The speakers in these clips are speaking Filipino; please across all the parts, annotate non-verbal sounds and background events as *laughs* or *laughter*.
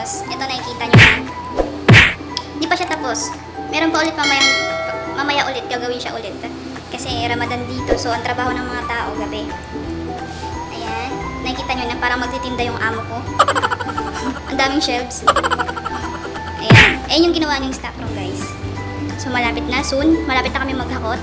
Tapos, ito nakikita nyo na. Hindi pa siya tapos. Meron pa ulit mamaya, mamaya ulit, gagawin siya ulit. Kasi Ramadan dito, so ang trabaho ng mga tao gabi. Nakikita nyo na parang magtitinda yung amo ko. *laughs* ang daming shelves. Ayan, ayan yung ginawa niyong staff room guys. So malapit na, soon, malapit na kami maghakot.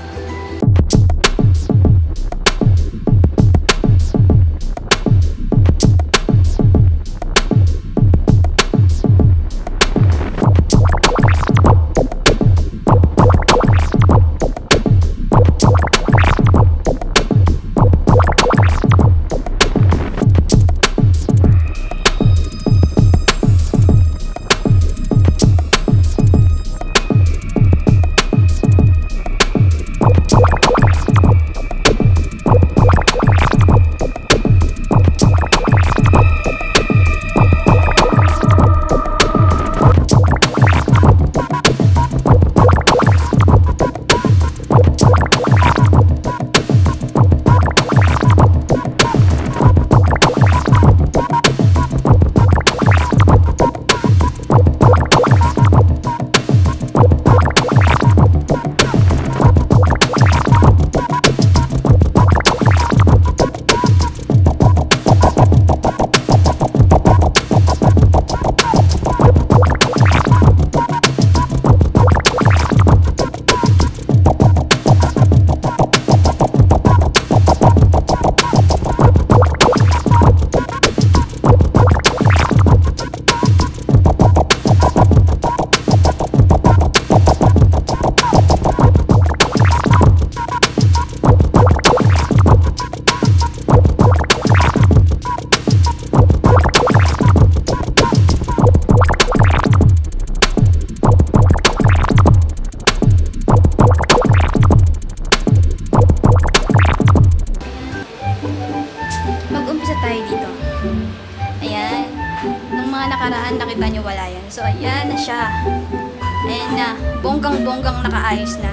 Na. Bonggang-bonggang nakaayos na.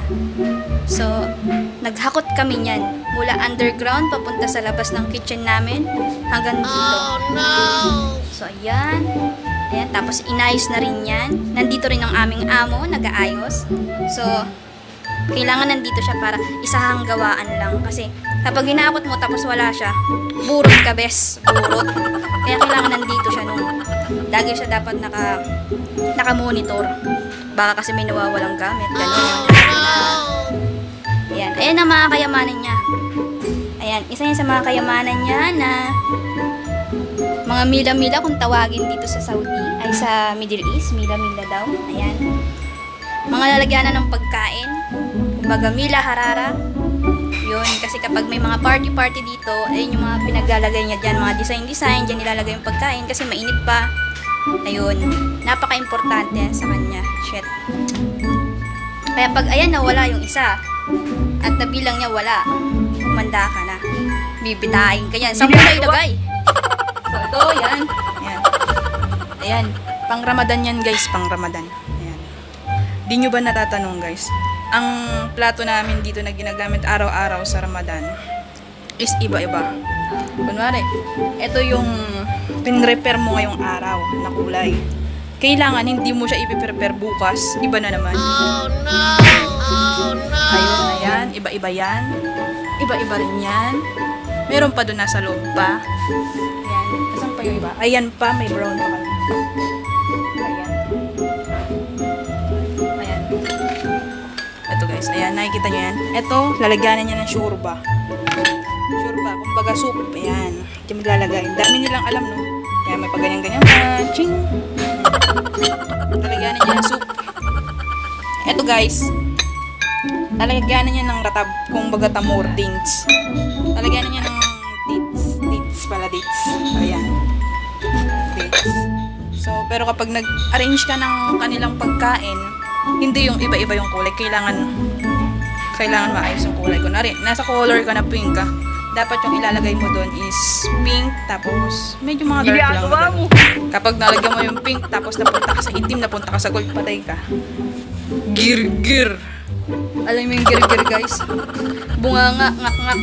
So, naghakot kami niyan. Mula underground, papunta sa labas ng kitchen namin, hanggang dito. So, ayan. Ayan, tapos inayos na rin yan. Nandito rin ang aming amo, nag-aayos. So, kailangan nandito siya para isahang gawaan lang. Kasi kapag hinakot mo tapos wala siya, burot ka bes, burot. Kaya kailangan nandito siya nung lagi siya dapat naka, naka-monitor. Baka kasi may nawawalang gamit, gano'n. Ayan, ayan ang mga kayamanan niya. Ayan, isa yan sa mga kayamanan niya na mga mila-mila kung tawagin dito sa Saudi, ay sa Middle East, mila-mila daw. Ayan. Mga lalagyanan ng pagkain, kumbaga mila harara. Yun, kasi kapag may mga party-party dito, ayun yung mga pinaglalagay niya dyan, mga design-design, dyan nilalagay yung pagkain kasi mainit pa. Ayun, napaka-importante sa kanya. Shit. Kaya pag ayan na wala yung isa, at nabilang niya wala, umanda ka na. Bibitain ka yan. Saan mo na ilagay? *laughs* So, ito, yan. Ayan. Ayan. Pang Ramadan yan, guys. Pang Ramadan. Ayan. Di nyo ba natatanong, guys? Ang plato namin dito na ginagamit araw-araw sa Ramadan is iba-iba. Kunwari, ito yung pinrepair mo ngayong araw na kulay. Kailangan hindi mo siya ipiprepare bukas. Iba na naman. Oh, no! Oh, no! Ayun na yan. Iba-iba yan. Iba-iba rin yan. Meron pa doon nasa loob pa. Ayan. Kasan pa yung iba? Ayan pa, may brown pa guys, ayan, nakikita nyo yan. Ito, lalagyanan niya ng shurba. Shurba, kumbaga soup. Ayan. Diyan maglalagay. Dami nilang alam, no? Ayan, may paganyan-ganyan pa. Ching! Lalagyanan niya ng soup. Ito guys, lalagyanan niya ng ratab, kumbaga tamor, dates. Lalagyanan niya ng dates. Dates pala, dates. Ayan. Dates. So, pero kapag nag-arrange ka ng kanilang pagkain, hindi yung iba-iba yung kulay. Kailangan, kailangan maayos yung kulay. Kunwari, nasa color ka na pink ka, dapat yung ilalagay mo doon is pink, tapos medyo mga dark lang. na. Kapag nalagyan mo yung pink, tapos napunta ka sa itim, napunta ka sa gold, patay ka. Gir-gir. Alam mo yung gir-gir, guys? Bunganga, ngak-ngak.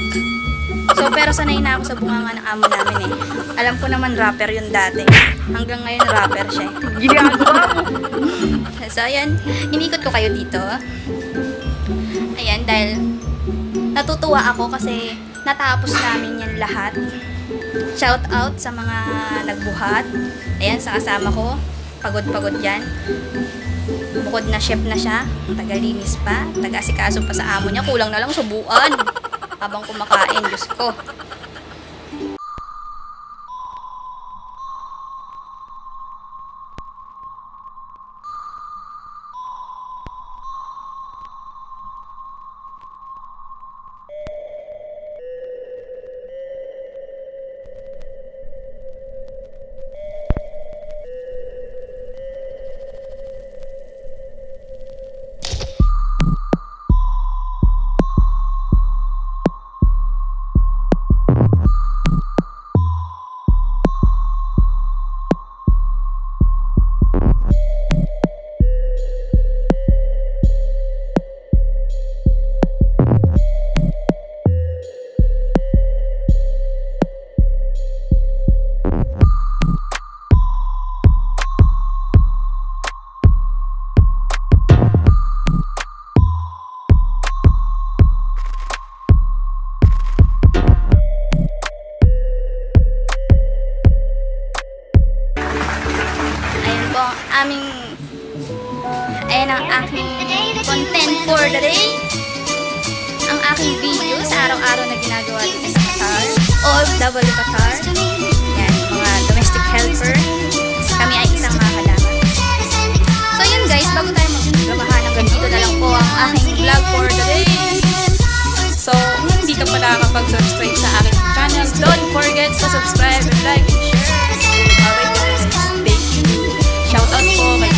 So, pero sanay na ako sa bunganga ng amo namin eh. Alam ko naman rapper yun dati. Hanggang ngayon rapper siya eh. Ginagawa mo. *laughs* So, ayan. Inikot ko kayo dito. Ayan, dahil natutuwa ako kasi natapos namin yan lahat. Shout out sa mga nagbuhat. Ayan, sa kasama ko. Pagod-pagod yan. Bukod na chef na siya, tagalinis pa, taga-asikaso pa sa amo niya, kulang na lang subuan. Habang kumakain, Diyos ko. called Double Qatar. Yan, mga domestic helper. Kami ay isang mga kalaban. So yun guys, bago tayo maglabahan hanggang dito na lang po ang aking vlog for the day. So, kung hindi ka pa nakakapag-subscribe sa aking channel, don't forget to subscribe and like and share. Alright guys, stay tuned. Shoutout po kay